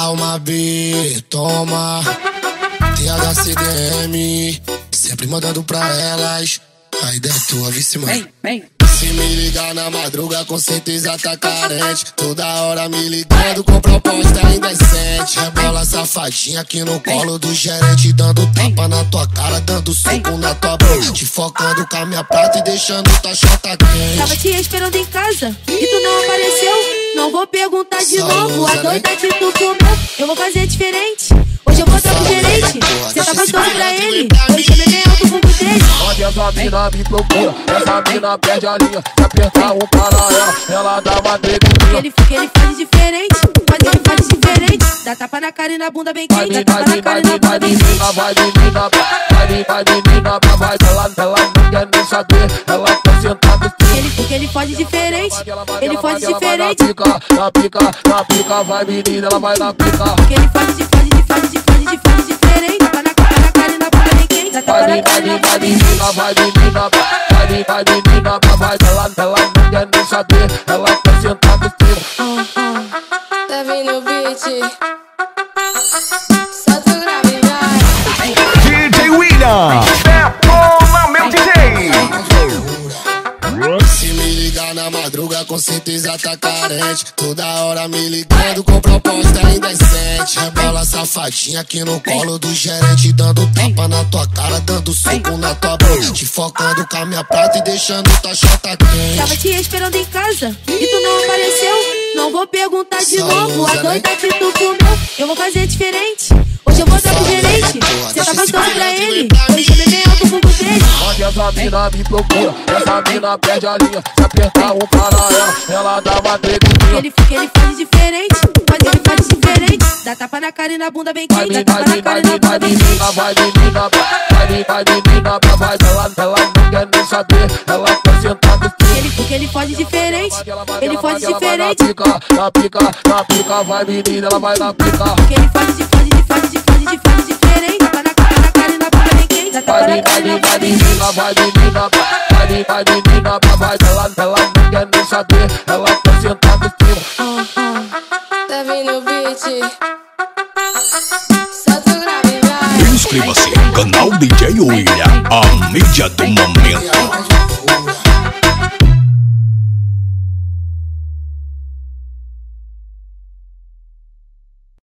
Calma, B, toma. THCDM, sempre mandando pra elas. A ideia é tua, vice, mano. Vem, vem. Se me ligar na madruga, com certeza tá carente. Toda hora me ligando com proposta indecente. Rebola safadinha aqui no colo do gerente. Dando tapa na tua cara, dando soco na tua boca. Te focando com a minha prata e deixando tua chota Tava quente. te esperando em casa e tu não apareceu. Não vou perguntar de novo. A doida né? que tu comeu, eu vou fazer diferente. Hoje eu vou dar pro gerente. Cê tá gostoso pra ele. Hoje eu bem alto o fundo dele. Onde essa mina me procura, essa mina perde a linha. Se apertar um para ela, ela dá uma tremidinha. ele, ele faz diferente. Faz ele faz diferente. Dá tapa na cara e na bunda bem quente. vai, Dá tapa vai, na cara e na bunda bem menina, quente. vai, menina, vai, vai, menina, vai, ela, ela não quer nem saber, ela tá sentada Que ele, faz diferente. Ele faz diferente. Na pica, na pica, na pica, vai menina, ela vai na pica. Que ele faz de faz de faz de faz de faz diferente. Tapa na cara, na cara e na bem quente. Dá tapa Vai, na cara e na vai, vai, menina, vai, menina, vai, vai, menina, vai, ela, ela não quer nem saber, ela tá sentada em cima. Tá vindo o beat. Com certeza tá carente. Toda hora me ligando com proposta indecente. Rebola safadinha aqui no colo do gerente. Dando tapa na tua cara, dando soco na tua boca. Te focando com a minha prata e deixando tua chota Tava quente. te esperando em casa e tu não apareceu. Não vou perguntar de Só novo. A né? doida que tu comeu, eu vou fazer diferente. Hoje eu vou dar pro gerente. Essa mina me procura, essa mina perde a linha. Se apertar um para ela, ela dá uma tremidinha. ele, ele faz diferente. Faz ele faz diferente. Dá tapa na cara e na bunda bem quente. vai, Dá tapa vai, na cara vai, e na bunda vai, bem quente. menina, vai, menina, vai, vai, menina, vai, ela, ela não quer nem saber, ela tá sentada ele, que ele faz diferente. Ele faz diferente. pica, na pica, na pica, vai menina, ela vai na pica. Que ele de Vai, vai, e vai, menina, vai menina, vai, vai, menina, vai, ela, ela não quer nem saber, ela tá sentada em cima. Tá vindo o beat. Solta o grave, vai. Inscreva-se, canal DJ William, a mídia do momento.